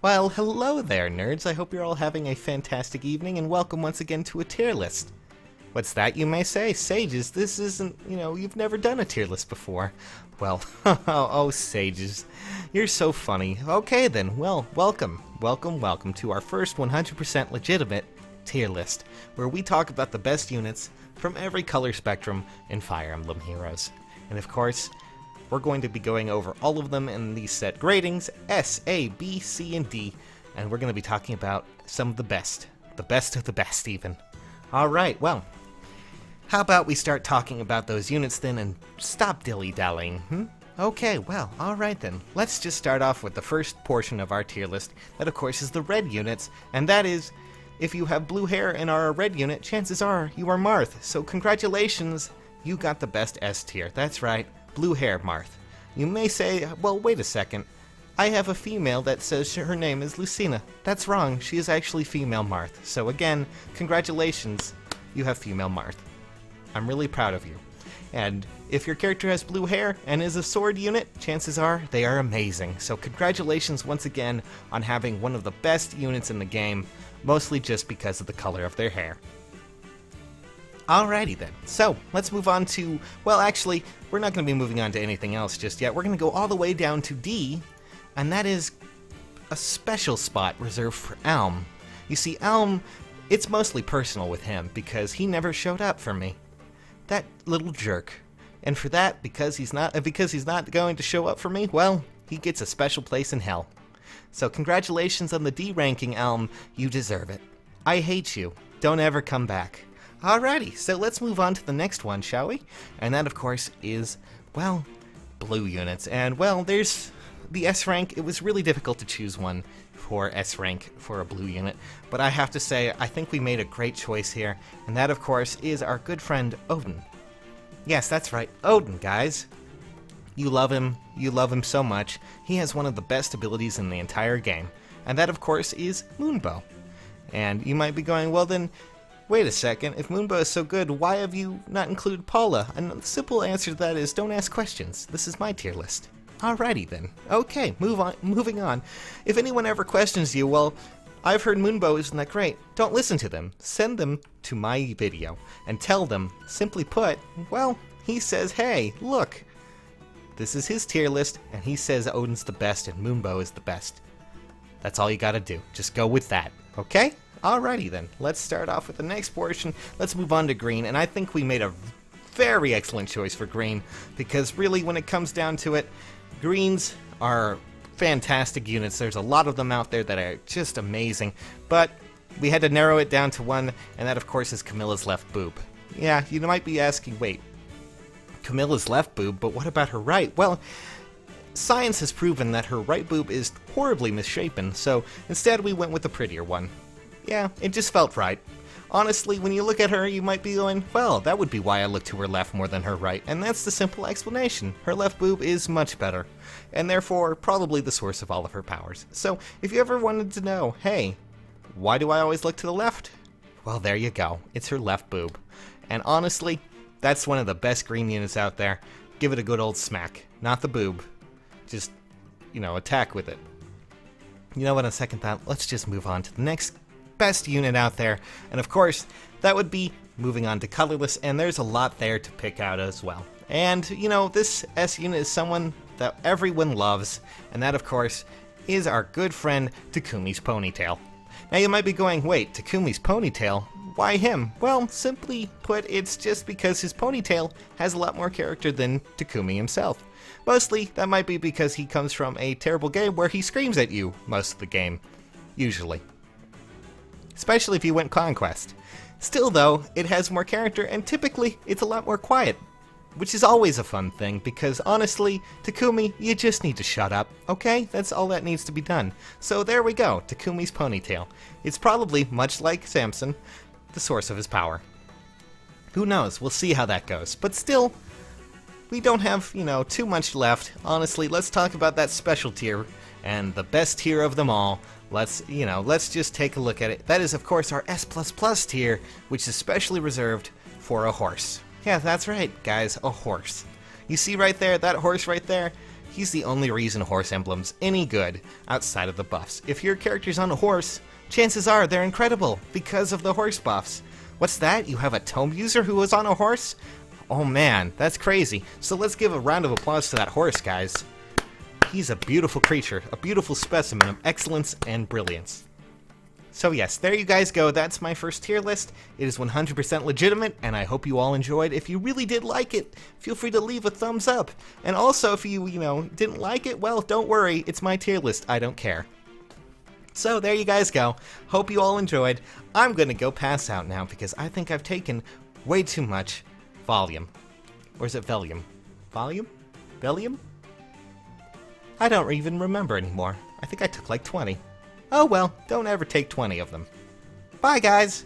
Well, hello there, nerds. I hope you're all having a fantastic evening, and welcome once again to a tier list. What's that, you may say? Sages, this isn't, you know, you've never done a tier list before. Well, oh, Sages, you're so funny. Okay then, well, welcome, welcome, welcome to our first 100% legitimate tier list, where we talk about the best units from every color spectrum in Fire Emblem Heroes. And of course, we're going to be going over all of them in these set gradings S, A, B, C, and D, and we're going to be talking about some of the best. The best of the best, even. Alright, well, how about we start talking about those units then and stop dilly dallying, hmm? Okay, well, alright then. Let's just start off with the first portion of our tier list. That, of course, is the red units, and that is if you have blue hair and are a red unit, chances are you are Marth. So, congratulations, you got the best S tier. That's right blue hair Marth. You may say, well, wait a second. I have a female that says her name is Lucina. That's wrong, she is actually female Marth. So again, congratulations, you have female Marth. I'm really proud of you. And if your character has blue hair and is a sword unit, chances are they are amazing. So congratulations once again on having one of the best units in the game, mostly just because of the color of their hair. Alrighty then. So, let's move on to, well, actually, we're not going to be moving on to anything else just yet. We're going to go all the way down to D, and that is a special spot reserved for Alm. You see, Alm, it's mostly personal with him because he never showed up for me. That little jerk. And for that, because he's not because he's not going to show up for me, well, he gets a special place in hell. So congratulations on the D ranking, Alm. You deserve it. I hate you. Don't ever come back. Alrighty, so let's move on to the next one, shall we? And that, of course, is, well, blue units. And, well, there's the S rank. It was really difficult to choose one for S rank for a blue unit, but I have to say, I think we made a great choice here, and that, of course, is our good friend Odin. Yes, that's right, Odin, guys. You love him, you love him so much. He has one of the best abilities in the entire game, and that, of course, is Moonbow. And you might be going, well, then Wait a second, if Moonbow is so good, why have you not included Paula? And the simple answer to that is don't ask questions. This is my tier list. Alrighty then. Okay, move on moving on. If anyone ever questions you, well, I've heard Moonbow isn't that great. Don't listen to them. Send them to my video and tell them, simply put, well, he says, hey, look, this is his tier list, and he says Odin's the best and Moonbow is the best. That's all you gotta do. Just go with that, okay? Alrighty then, let's start off with the next portion. Let's move on to green, and I think we made a very excellent choice for green, because really when it comes down to it, greens are fantastic units. There's a lot of them out there that are just amazing, but we had to narrow it down to one, and that of course is Camilla's left boob. Yeah, you might be asking, wait, Camilla's left boob, but what about her right? Well, science has proven that her right boob is horribly misshapen, so instead we went with the prettier one. Yeah, it just felt right. Honestly, when you look at her, you might be going, well, that would be why I look to her left more than her right, and that's the simple explanation. Her left boob is much better, and therefore probably the source of all of her powers. So, if you ever wanted to know, hey, why do I always look to the left? Well, there you go. It's her left boob. And honestly, that's one of the best green units out there. Give it a good old smack. Not the boob. Just, you know, attack with it. You know what, on second thought, let's just move on to the next best unit out there. And of course, that would be moving on to colorless, and there's a lot there to pick out as well. And, you know, this S unit is someone that everyone loves, and that, of course, is our good friend Takumi's Ponytail. Now you might be going, wait, Takumi's Ponytail? Why him? Well, simply put, it's just because his ponytail has a lot more character than Takumi himself. Mostly, that might be because he comes from a terrible game where he screams at you most of the game. Usually especially if you went Conquest. Still though, it has more character and typically it's a lot more quiet, which is always a fun thing because honestly, Takumi, you just need to shut up, okay? That's all that needs to be done. So there we go, Takumi's ponytail. It's probably, much like Samson, the source of his power. Who knows, we'll see how that goes. But still, we don't have, you know, too much left. Honestly, let's talk about that special tier, and the best tier of them all, let's, you know, let's just take a look at it. That is, of course, our S++ plus tier, which is specially reserved for a horse. Yeah, that's right, guys, a horse. You see right there, that horse right there? He's the only reason horse emblem's any good outside of the buffs. If your character's on a horse, chances are they're incredible because of the horse buffs. What's that? You have a tome user who was on a horse? Oh man, that's crazy. So let's give a round of applause to that horse, guys. He's a beautiful creature, a beautiful specimen of excellence and brilliance. So yes, there you guys go. That's my first tier list. It is 100% legitimate, and I hope you all enjoyed. If you really did like it, feel free to leave a thumbs up. And also, if you, you know, didn't like it, well, don't worry. It's my tier list. I don't care. So there you guys go. Hope you all enjoyed. I'm gonna go pass out now because I think I've taken way too much volume. Or is it Valium? Volume? Valium? I don't even remember anymore. I think I took like 20. Oh well, don't ever take 20 of them. Bye, guys!